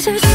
Scissors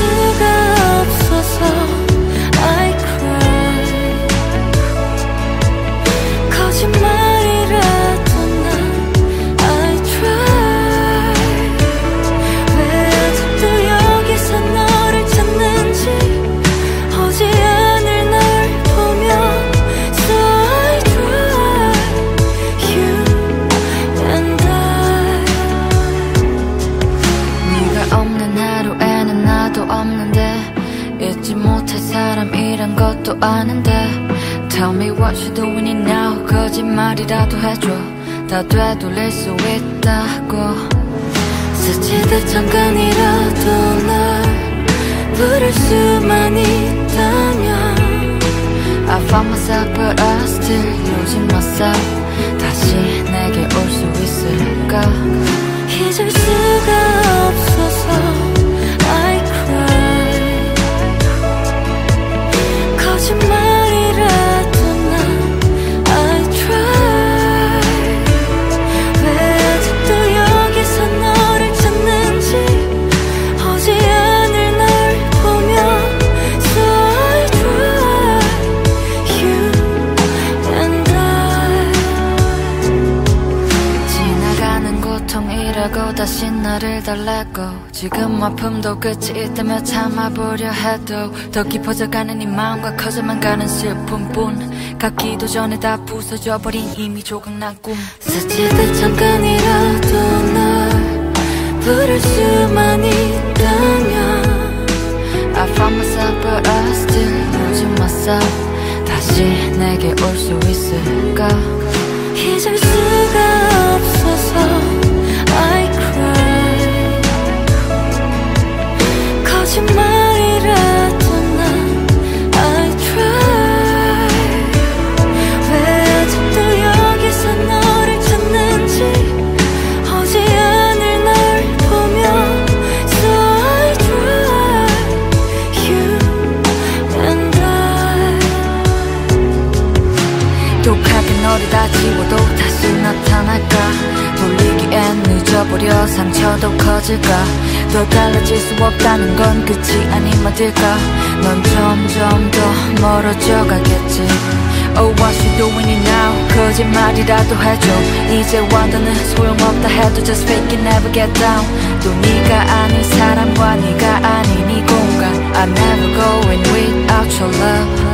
것도 아는데 Tell me what you doing now 거짓말이라도 해줘 다 되돌릴 수 있다고 스치듯 잠깐이라도 널 부를 수만 있다면 I found myself but I still losing myself 다시 내게 올수 고통이라고 다시 나를 달래고. 지금 아픔도 끝이 있다며 참아보려 해도 더 깊어져가는 이 마음과 커져만 가는 슬픔뿐. 갖기도 전에 다 부서져버린 이미 조각난 꿈. 스치듯 잠깐이라도 널 부를 수만 있다면 I found myself but I still losing myself. 다시 내게 올수 잊을 다 지워도 다시 나타날까? 돌리기엔 늦어버려 상처도 커질까? 더 달라질 수 없다는 건 끝이 아닌 말일까? 넌 점점 더 멀어져 가겠지. Oh what you doing it now? 거짓말이라도 해줘. 이제 완전은 소용없다 해도 just fake it never get down. 또 네가 아닌 사람과 네가 아닌 이 공간. I'm never going without your love